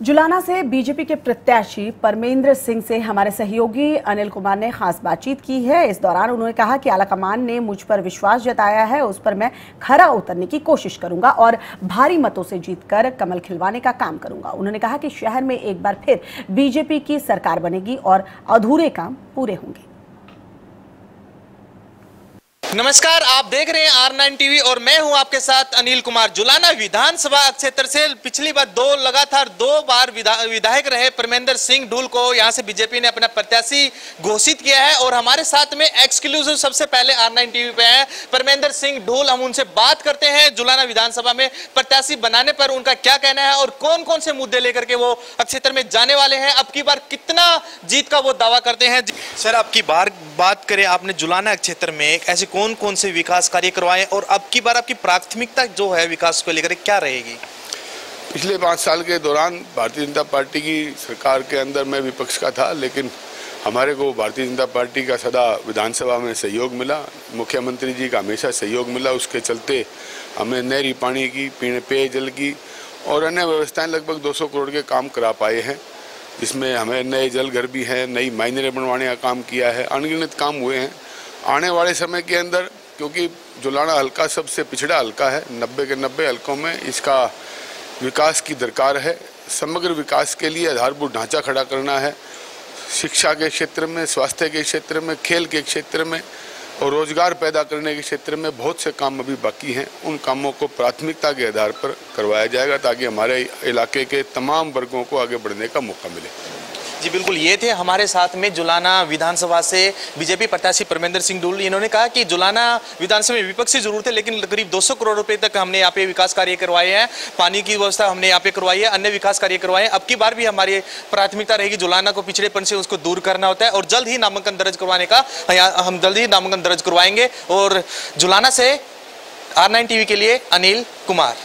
जुलाना से बीजेपी के प्रत्याशी परमेंद्र सिंह से हमारे सहयोगी अनिल कुमार ने खास बातचीत की है। इस दौरान उन्होंने कहा कि आलाकमान ने मुझ पर विश्वास जताया है, उस पर मैं खरा उतरने की कोशिश करूँगा और भारी मतों से जीतकर कमल खिलवाने का काम करूँगा। उन्होंने कहा कि शहर में एक बार फिर बीजेपी की सरकार बनेगी और अधूरे काम पूरे होंगे। नमस्कार आप देख रहे हैं आर नाइन टीवी और मैं हूँ आपके साथ अनिल कुमार जुलाना। विधानसभा क्षेत्र से पिछली बार दो लगातार दो बार विधा, विधायक रहे परमेंद्र सिंह ढूल को। यहाँ से बीजेपी ने अपना प्रत्याशी घोषित किया है और हमारे साथ में एक्सक्लूसिव सबसे पहले आर नाइन टीवी पे है परमेंद्र सिंह ढूल हम उनसे बात करते हैं जुलाना विधानसभा में प्रत्याशी बनाने पर उनका क्या कहना है और कौन कौन से मुद्दे लेकर के वो क्षेत्र में जाने वाले हैं। अब की बार कितना जीत का वो दावा करते हैं। सर आपकी बार बात करें आपने जुलाना क्षेत्र में ऐसे कौन कौन कौन से विकास कार्य करवाए और अब की बार आपकी प्राथमिकता जो है विकास को लेकर क्या रहेगी? पिछले पाँच साल के दौरान भारतीय जनता पार्टी की सरकार के अंदर मैं विपक्ष का था, लेकिन हमारे को भारतीय जनता पार्टी का सदा विधानसभा में सहयोग मिला, मुख्यमंत्री जी का हमेशा सहयोग मिला, उसके चलते हमें नहरी पानी की, पीने पेयजल की और अन्य व्यवस्थाएँ लगभग 200 करोड़ के काम करा पाए हैं, जिसमें हमें नए जल घर भी हैं, नई माइनरें बनवाने का काम किया है, अनगिनत काम हुए हैं। आने वाले समय के अंदर, क्योंकि जुलाना हल्का सबसे पिछड़ा हल्का है, नब्बे के नब्बे हल्कों में इसका विकास की दरकार है। समग्र विकास के लिए आधारभूत ढांचा खड़ा करना है। शिक्षा के क्षेत्र में, स्वास्थ्य के क्षेत्र में, खेल के क्षेत्र में और रोज़गार पैदा करने के क्षेत्र में बहुत से काम अभी बाकी हैं। उन कामों को प्राथमिकता के आधार पर करवाया जाएगा ताकि हमारे इलाके के तमाम वर्गों को आगे बढ़ने का मौका मिले। जी बिल्कुल, ये थे हमारे साथ में जुलाना विधानसभा से बीजेपी प्रत्याशी परमेंद्र सिंह डूल इन्होंने कहा कि जुलाना विधानसभा में विपक्षी ज़रूरत है लेकिन करीब 200 करोड़ रुपए तक हमने यहाँ पे विकास कार्य करवाए हैं। पानी की व्यवस्था हमने यहाँ पे करवाई है, अन्य विकास कार्य करवाए हैं। अब की बार भी हमारी प्राथमिकता रहेगी, जुलाना को पिछड़ेपन से उसको दूर करना होता है और जल्द ही नामांकन दर्ज करवाने का हम जल्द ही नामांकन दर्ज करवाएँगे। और जुलाना से आर टीवी के लिए अनिल कुमार।